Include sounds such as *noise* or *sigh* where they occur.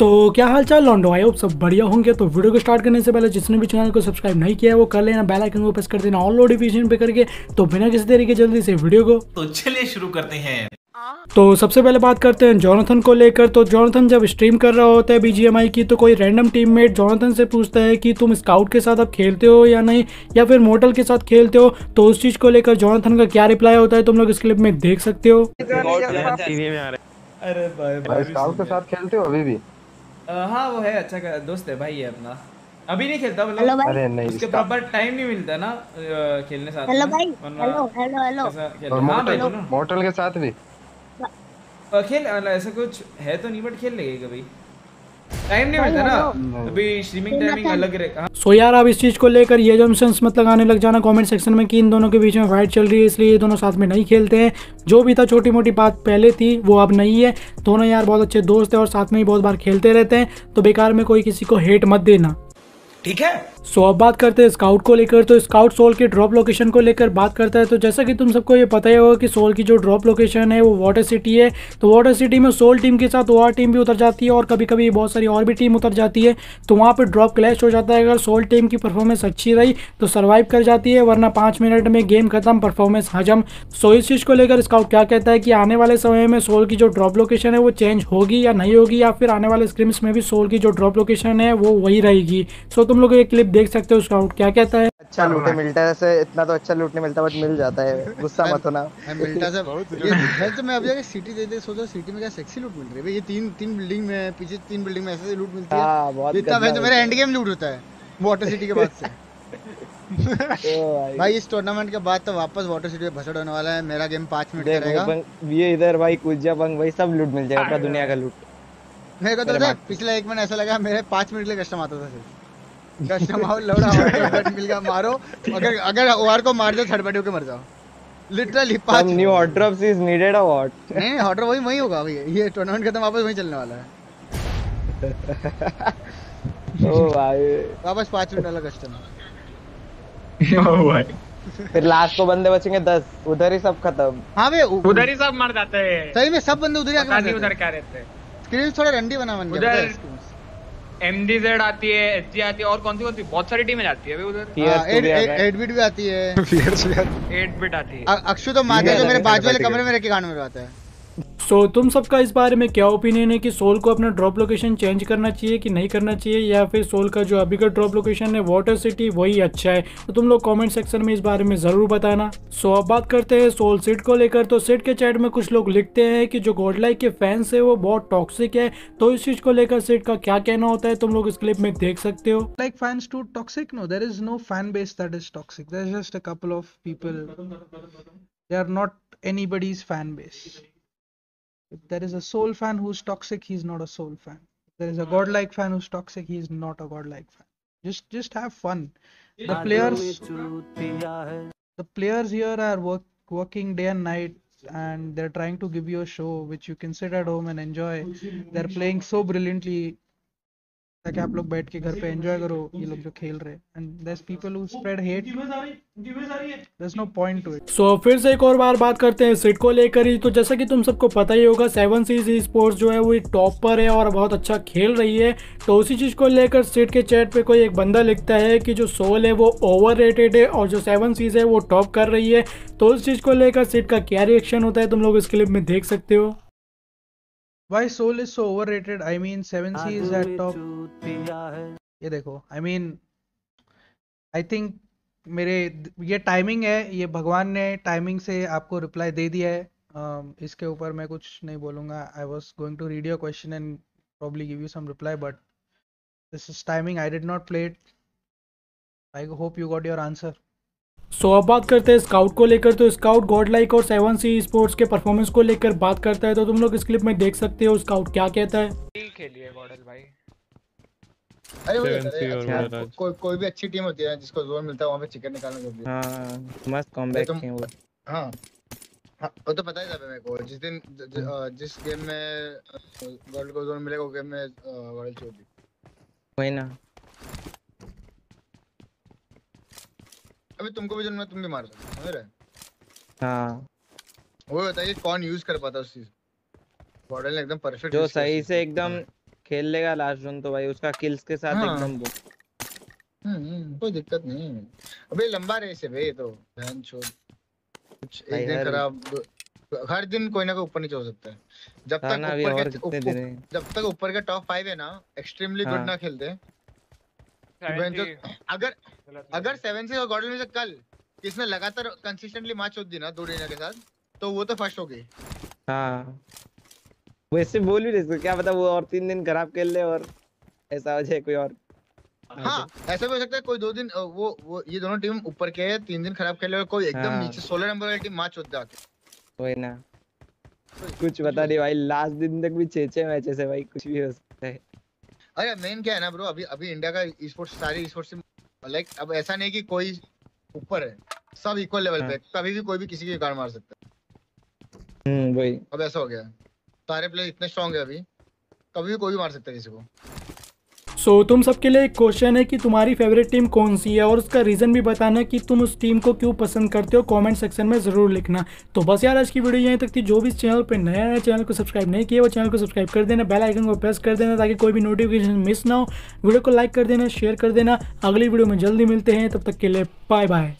तो क्या हाल चाल लॉन्डो? आई होप सब बढ़िया होंगे। तो वीडियो को स्टार्ट करने से पहले जिसने भी चैनल को सब्सक्राइब नहीं किया है वो कर लेना बेल आइकन को प्रेस कर देना ऑल नोटिफिकेशन पे करके। तो बिना किसी तरीके जल्दी से वीडियो को तो चलिए शुरू करते हैं। तो सबसे पहले बात करते हैं जॉनथन को लेकर। तो जॉनथन जब स्ट्रीम कर रहा होता है बीजीएमआई की तो कोई रैंडम टीममेट जॉनथन से पूछता है कि तुम स्काउट के साथ अब खेलते हो या नहीं या फिर मोटल के साथ खेलते हो? तो उस चीज़ को लेकर जॉनथन का क्या रिप्लाई होता है तुम लोग इस क्लिप में देख सकते हो। अरे भाई भाई स्काउट के साथ खेलते हो अभी भी? हाँ वो है अच्छा का दोस्त है भाई है अपना। अभी नहीं खेलता हेलो मतलब भाई। अरे नहीं उसके प्रॉपर टाइम नहीं मिलता ना खेलने साथ हेलो भाई हेलो हेलो हेलो। हाँ और हाँ? भाई मोटल के साथ भी? खेल मतलब ऐसा कुछ है तो नहीं बट खेल लेंगे कभी। टाइम नहीं मिलता ना। अभी स्ट्रीमिंग टाइमिंग अलग रहेगा सो यार अब इस चीज़ को लेकर ये मत लगाने लग जाना कमेंट सेक्शन में कि इन दोनों के बीच में फाइट चल रही है इसलिए ये दोनों साथ में नहीं खेलते हैं। जो भी था छोटी मोटी बात पहले थी वो अब नहीं है। दोनों यार बहुत अच्छे दोस्त है और साथ में ही बहुत बार खेलते रहते हैं तो बेकार में कोई किसी को हेट मत देना। ठीक है? सो अब बात करते हैं स्काउट को लेकर। तो स्काउट सोल के ड्रॉप लोकेशन को लेकर बात करता है। तो जैसा कि तुम सबको ये पता ही होगा कि सोल की जो ड्रॉप लोकेशन है, वो वाटर सिटी है। तो वाटर सिटी में सोल टीम के साथ और टीम भी उतर जाती है और कभी कभी बहुत सारी और भी टीम उतर जाती है। तो वहाँ पर ड्रॉप क्लैश हो जाता है। अगर सोल टीम की परफॉर्मेंस अच्छी रही तो सर्वाइव कर जाती है, वरना पाँच मिनट में गेम खत्म परफॉर्मेंस हजम। सो इस चीज़ को लेकर स्काउट क्या कहता है कि आने वाले समय में सोल की जो ड्रॉप लोकेशन है, वो चेंज होगी या नहीं होगी, या फिर आने वाले स्क्रिम्स में भी सोल की जो ड्रॉप लोकेशन है, वो वही रहेगी। सो तुम लोग ये क्लिप देख सकते हो स्काउट क्या कहता है। अच्छा लूटे मिलता है ऐसे इतना तो अच्छा लूट नहीं मिलता बट मिल जाता है। गुस्सा मत होना। मिलता से ये तो मैं अब जाके सिटी दे दे सोचा सिटी में क्या सेक्सी लूट मिल रही है? भाई ये तीन तीन बिल्डिंग में पीछे तीन बिल्डिंग में ऐसे लूट मिलती है। इतना भाई तो मेरा एंड गेम लूट होता है वाटर सिटी के बाद से। *laughs* *laughs* भाई। भाई इस टूर्नामेंट के बाद तो वापस वाटर सिटी में भसड़ होने वाला है मेरा गेम पाँच मिनट ये इधर भाई कुजा बंग भाई सब लूट मिल जाएगा दुनिया का लूट। मेरे को तो है। पिछला एक महीना ऐसा लगा मेरे पाँच मिनट के लिए कस्टम आता था सिर्फ़। लौड़ा आओ, मिल गया मारो। अगर अगर ओआर को मार दो थर्ड पार्टी होके मर जाओ। लिटरली पाँच new hot drops is needed और व्हाट नहीं नहीं हॉटर वही वही होगा भैया। ये टूर्नामेंट खत्म वापस वही चलने वाला है। ओ *laughs* भाई। वापस पाँच मिनट वाला कस्टम *laughs* फिर लास्ट को बंदे बचेंगे दस। उधर ही सब खत्म। हाँ बे उधर ही सब मर जाते हैं। सही में सब बंदे उधर ही आके उधर क्या रहते हैं। स्क्रीन थोड़ा रंडी बना बन गया। उधर-? एमडीजेड आती है एचजी आती है और कौन सी कौन सी? बहुत सारी टीमें जाती है अभी उधर। हाँ, एट है। बीट भी आती है। *laughs* एट बिट आती है। अक्षु तो माता जो मेरे अलग बाजू वाले कमरे में रखे गाने में आता है। सो so, तुम सबका इस बारे में क्या ओपिनियन है कि सोल को अपना ड्रॉप लोकेशन चेंज करना चाहिए कि नहीं करना चाहिए? या फिर सोल का जो अभी का ड्रॉप लोकेशन है वाटर सिटी वही अच्छा है? तो तुम लोग कमेंट सेक्शन में इस बारे में ज़रूर बताना। सो so, अब बात करते हैं सोल सीट को लेकर। तो सीट के चैट में कुछ लोग लिखते हैं कि जो गॉडलाइक के फैंस है वो बहुत टॉक्सिक है। तो इस चीज़ को लेकर सीट का क्या कहना होता है तुम लोग इस क्लिप में देख सकते हो। Fans too toxic? No there is no fan base that is toxic. There's just a couple of people. They are not anybody's fan base. If there is a soul fan who's toxic he's not a soul fan. If there is a godlike fan who's toxic he's not a godlike fan. Just just have fun. The players the players here are work, working day and night and they're trying to give you a show which you can sit at home and enjoy. They're playing so brilliantly ताकि आप लोग बैठ के घर पे enjoy करो, ये लोग जो खेल रहे and there people who spread hate there no point to it so फिर से एक और बार बात करते हैं सिट को लेकर ही। तो जैसा कि तुम सबको पता ही होगा सेवन सीज स्पोर्ट्स जो है, वो टॉप पर है और बहुत अच्छा खेल रही है। तो उसी चीज़ को लेकर सिट के चैट पे कोई एक बंदा लिखता है कि जो सोल है, वो ओवर है और जो सेवन सीज है, वो टॉप कर रही है। तो उस चीज़ को लेकर सिट का क्या रिएक्शन होता है, तुम लोग इस क्लिप में देख सकते हो। Why Soul is so overrated I mean 7 C is at top ये देखो आई मीन आई थिंक मेरे ये टाइमिंग है ये भगवान ने टाइमिंग से आपको रिप्लाई दे दिया है। Um, इसके ऊपर मैं कुछ नहीं बोलूँगा। I was going to read your question and probably give you some reply but this is timing. I did not play it. I hope you got your answer. So so, अब बात करते हैं स्काउट को लेकर। तो scout God like और seven सी sports के performance को लेकर बात करता है। तो तुम लोग इस क्लिप में देख सकते हो स्काउट क्या कहता है। खेली गॉडल भाई। अरे वो अच्छा, कोई कोई भी अच्छी टीम होती है जिसको जोन मिलता है वहाँ पे चिकन निकालना ज़रूरी है हाँ मस्त कॉमबैक तुम- वो। हाँ हाँ वो तो पता ही था मेरे को। जिस दिन ज- ज- जिस गेम में वर्ल्ड को जोन मिलेगा वो गेम में वर्ल्ड छोड़ वही ना। अभी तुमको भी जोन में तुम भी मार सकते हो समझ रहे? हाँ। वो बताइए कौन यूज़ कर पाता उस चीज़? ने एकदम परफेक्ट जो सही से एकदम खेल लेगा लास्ट जोन तो भाई उसका किल्स के साथ हाँ। एकदम वो- हम्म, हम्म, कोई दिक्कत नहीं। अबे लंबा रेस है भाई तो। बहन छोड़। कुछ एक दिन खराब हर दिन कोई ना कोई ऊपर नीचे हो सकता है। जब हाँ तक ऊपर के है? जब तक ऊपर के टॉप फाइव है ना एक्सट्रीमली गुड हाँ। ना खेलते जो- अगर अगर सेवन से और गॉडल में से कल किसने लगातार कंसिस्टेंटली मैच होती ना दो डिनर के साथ तो वो तो फ़र्स्ट हो। गई हाँ वैसे बोल भी नहीं क्या पता वो और तीन दिन खराब खेल ले और ऐसा हो जाए कोई और। हाँ ऐसा भी हो सकता है कोई दो दिन वो वो ये दोनों टीम ऊपर के है तीन दिन खराब खेले और कोई एकदम हाँ। नीचे सोलह नंबर वाली टीम मैच होती आके वही ना। कुछ पता नहीं भाई लास्ट दिन तक भी छह छह मैचेस है भाई कुछ भी हो सकता है। अरे मेन क्या है ना ब्रो अभी अभी इंडिया का स्पोर्ट्स सारी स्पोर्ट्स लाइक अब ऐसा नहीं कि कोई ऊपर है सब इक्वल लेवल पे हाँ। कभी भी कोई भी किसी की गाड़ मार सकता है हम्म वही अब ऐसा हो गया। सारे प्लेयर इतने स्ट्रांग है अभी कभी भी कोई भी मार सकता है किसी को सो so, तुम सबके लिए एक क्वेश्चन है कि तुम्हारी फेवरेट टीम कौन सी है? और उसका रीज़न भी बताना कि तुम उस टीम को क्यों पसंद करते हो? कमेंट सेक्शन में ज़रूर लिखना। तो बस यार आज की वीडियो यहीं तक थी। जो भी चैनल पर नया है चैनल को सब्सक्राइब नहीं किया वो चैनल को सब्सक्राइब कर देना। बेल आइकन को प्रेस कर देना ताकि कोई भी नोटिफिकेशन मिस ना हो। वीडियो को लाइक कर देना शेयर कर देना। अगली वीडियो में जल्दी मिलते हैं। तब तक के लिए बाय बाय